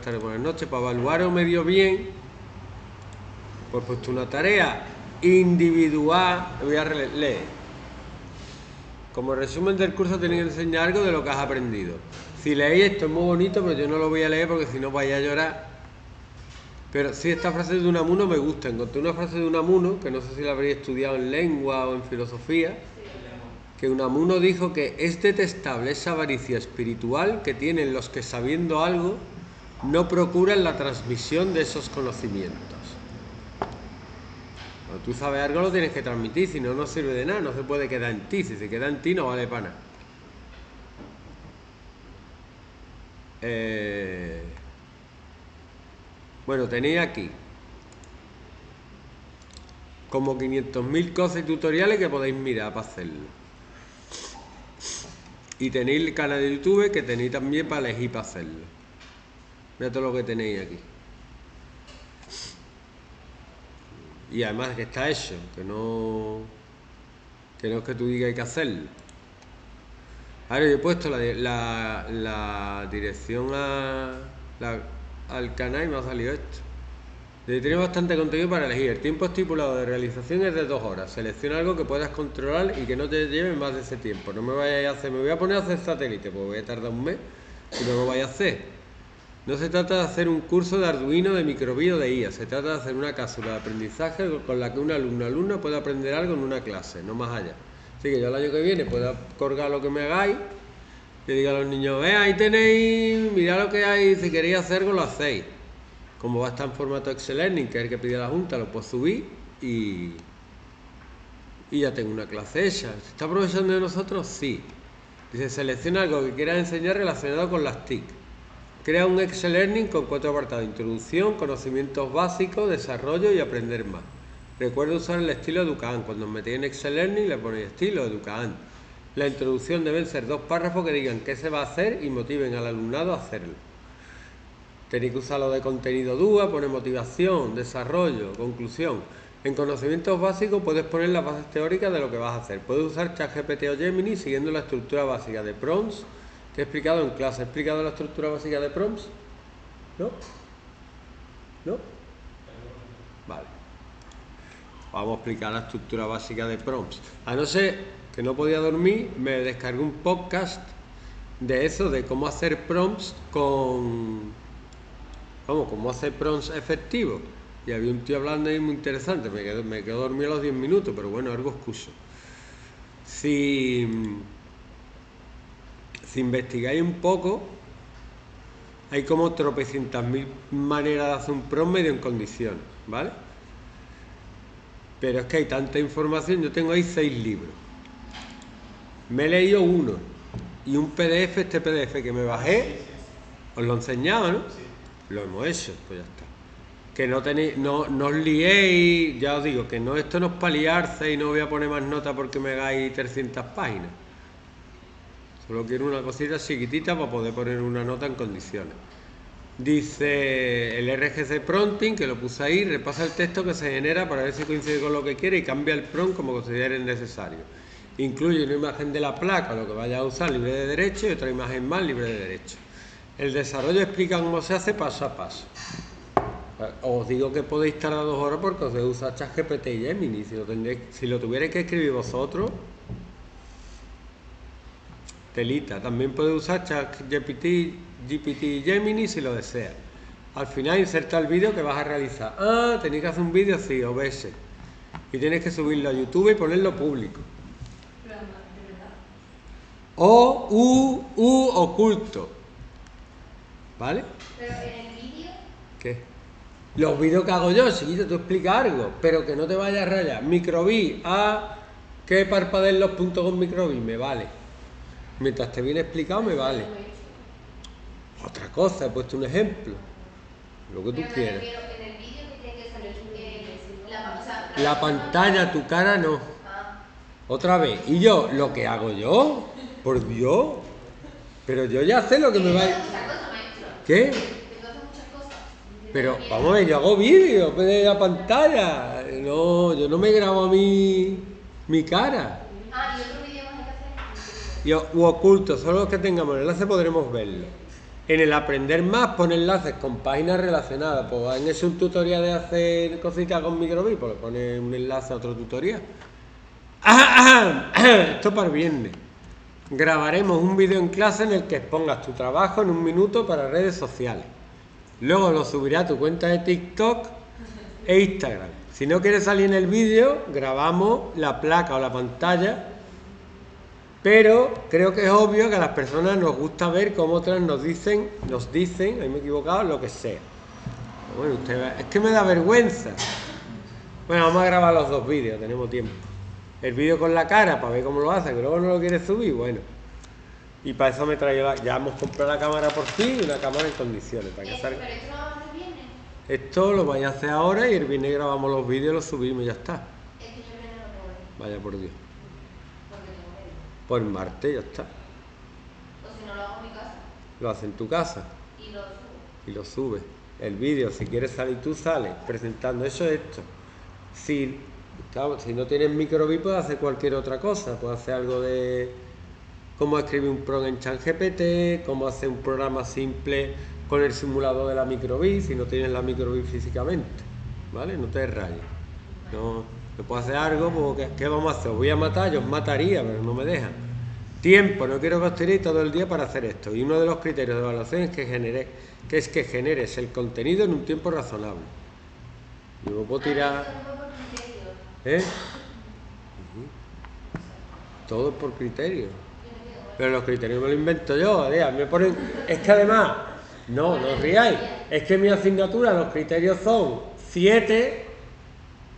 buenas tardes, buenas noches. Para evaluar o medio bien, pues puesto una tarea individual. Voy a leer. Como resumen del curso tenéis que enseñar algo de lo que has aprendido. Si leéis esto es muy bonito, pero yo no lo voy a leer porque si no vais a llorar. Pero sí, esta frase de Unamuno me gusta. Encontré una frase de Unamuno, que no sé si la habréis estudiado en lengua o en filosofía, que Unamuno dijo que es detestable esa avaricia espiritual que tienen los que sabiendo algo no procuran la transmisión de esos conocimientos. Cuando tú sabes algo lo tienes que transmitir, si no, no sirve de nada, no se puede quedar en ti, si se queda en ti no vale para nada. Eh, bueno, tenéis aquí como 500.000 cosas y tutoriales que podéis mirar para hacerlo. Y tenéis el canal de YouTube que tenéis también para elegir para hacerlo. Mira todo lo que tenéis aquí. Y además que está hecho, que no, que no es que tú digas hay que hacerlo. Ahora yo he puesto la, la, dirección al canal y me ha salido esto. Tiene bastante contenido para elegir. El tiempo estipulado de realización es de dos horas. Selecciona algo que puedas controlar y que no te lleve más de ese tiempo. No me vayas a hacer, me voy a poner a hacer satélite, pues voy a tardar un mes y no lo vaya a hacer. No se trata de hacer un curso de Arduino, de microbio, de IA. Se trata de hacer una cápsula de aprendizaje con la que un alumno alumna pueda aprender algo en una clase, no más allá. Así que yo el año que viene pueda colgar lo que me hagáis y diga a los niños, ve, ahí tenéis, mirad lo que hay, si queréis hacerlo lo hacéis como va a estar en formato Excel Learning, que es el que pide la Junta, lo puedo subir y, y ya tengo una clase hecha. ¿Se está aprovechando de nosotros? Sí. Dice, selecciona algo que quieras enseñar relacionado con las TIC. Crea un Excel Learning con cuatro apartados. Introducción, conocimientos básicos, desarrollo y aprender más. Recuerda usar el estilo Educaan. Cuando metéis en Excel Learning le ponéis estilo Educaan. La introducción deben ser dos párrafos que digan qué se va a hacer y motiven al alumnado a hacerlo. Tenéis que usarlo de contenido DUA, poner motivación, desarrollo, conclusión. En conocimientos básicos puedes poner las bases teóricas de lo que vas a hacer. Puedes usar ChatGPT o Gemini siguiendo la estructura básica de prompts he explicado en clase. ¿He explicado la estructura básica de prompts? ¿No? ¿No? Vale. Vamos a explicar la estructura básica de prompts. A no ser que no podía dormir, me descargué un podcast de eso, de cómo hacer prompts con vamos, cómo hacer prompts efectivos. Y había un tío hablando ahí muy interesante, me quedo, me quedo dormido a los 10 minutos, pero bueno, algo excuso. Si, si investigáis un poco, hay como tropecientas mil maneras de hacer un prompt medio en condiciones, ¿vale? Pero es que hay tanta información, yo tengo ahí seis libros. Me he leído uno y un PDF, este PDF que me bajé, os lo enseñaba, ¿no? lo hemos hecho, pues ya está. Que no tenéis, no, no os liéis, ya os digo, que no esto no es para liarse y no voy a poner más nota porque me hagáis 300 páginas. Solo quiero una cosita chiquitita para poder poner una nota en condiciones. Dice el RGC Prompting, que lo puse ahí, repasa el texto que se genera para ver si coincide con lo que quiere y cambia el prompt como considere necesario. Incluye una imagen de la placa, lo que vaya a usar libre de derecho y otra imagen más libre de derecho. El desarrollo explica cómo se hace paso a paso. Os digo que podéis tardar dos horas porque os de usar ChatGPT y Gemini. Si lo, si lo tuvierais que escribir vosotros, telita. También podéis usar ChatGPT GPT y Gemini si lo deseas. Al final inserta el vídeo que vas a realizar. Ah, tenéis que hacer un vídeo así, OBS. Y tienes que subirlo a YouTube y ponerlo público. O, U, U, oculto. ¿Vale? Pero en el vídeo. ¿Qué? Los vídeos que hago yo, si tú explicas algo, pero que no te vayas a rayar. Microbi, a que parpadeen los puntos con microbi, me vale. Mientras te viene explicado, me vale. Otra cosa, he puesto un ejemplo. Lo que tú quieras. La pantalla, tu cara no. Ah. Otra vez. Y yo, lo que hago yo, por Dios. Pero yo ya sé lo que me va a... ¿Qué? Pero vamos a ver, yo hago vídeos de la pantalla. No, yo no me grabo a mí mi cara. Y u oculto, solo los que tengamos el enlace podremos verlo. En el aprender más pone enlaces con páginas relacionadas. Pues en ese un tutorial de hacer cositas con microbit, pues pone un enlace a otro tutorial. Esto para viernes. Grabaremos un vídeo en clase en el que expongas tu trabajo en un minuto para redes sociales. Luego lo subiré a tu cuenta de TikTok e Instagram. Si no quieres salir en el vídeo, grabamos la placa o la pantalla. Pero creo que es obvio que a las personas nos gusta ver cómo otras nos dicen, nos dicen, ahí me he equivocado, lo que sea. Bueno, usted, es que me da vergüenza. Bueno, vamos a grabar los dos vídeos, tenemos tiempo el vídeo con la cara para ver cómo lo hace, que luego no lo quiere subir, bueno. Y para eso me traigo la, ya hemos comprado la cámara por y una cámara en condiciones. Para que salga. Pero esto no lo vamos a hacer viernes. Esto lo vais a hacer ahora y el viernes grabamos los vídeos, los subimos y ya está. Es que yo no ir, Vaya por Dios. Por martes ya está. O si no lo hago en mi casa Lo haces en tu casa y lo subo. y lo subes. El vídeo, si quieres salir tú sales presentando eso esto. Si, claro, si no tienes microbit puedes hacer cualquier otra cosa. Puedes hacer algo de cómo escribir un programa en ChatGPT, cómo hacer un programa simple con el simulador de la microbit, si no tienes la microbit físicamente. ¿Vale? No te rayes. No, no puedo hacer algo, porque ¿qué vamos a hacer? Os voy a matar, yo os mataría, pero no me dejan. Tiempo, no quiero que os tiréis todo el día para hacer esto. Y uno de los criterios de evaluación es que, genere, que es que generes el contenido en un tiempo razonable. Yo me puedo Ah, tirar. criterio. ¿Eh? Todo por criterio. Pero los criterios me los invento yo, Adea, me ponen. Es que además, no, no os riáis. Es que mi asignatura, los criterios son siete.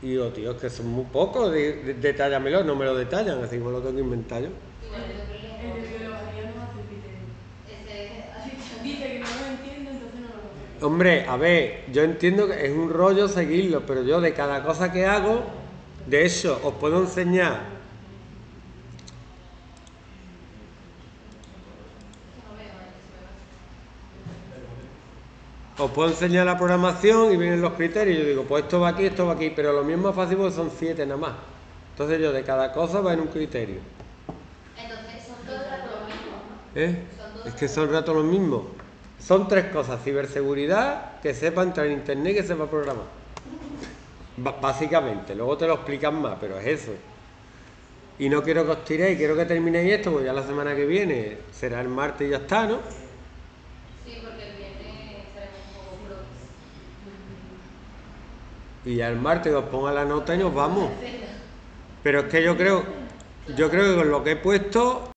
Y digo, tío, es que son muy pocos, de- de- detallamelo, no me lo detallan, así que me lo tengo que inventar yo. Igual que yo El creo de que biología no hace criterio. ese así que- Dice que no lo entiende, entonces no lo hace. Hombre, a ver, yo entiendo que es un rollo seguirlo, pero yo de cada cosa que hago, de eso os puedo enseñar. no veo, eh, que se me va. Os puedo enseñar la programación y vienen los criterios. Yo digo, pues esto va aquí, esto va aquí, pero lo mismo es fácil porque son siete nada más. Entonces yo de cada cosa va en un criterio. Entonces son todos los mismos. ¿Eh? Es que son rato lo mismo. Son tres cosas, ciberseguridad, que sepa entrar en internet y que sepa programar. Básicamente, luego te lo explican más, pero es eso. Y no quiero que os tiréis, quiero que terminéis esto, porque ya la semana que viene será el martes y ya está, ¿no? Sí, porque el viernes estaremos un poco bloques. Y ya el martes os ponga la nota y nos vamos. Pero es que yo creo, yo creo que con lo que he puesto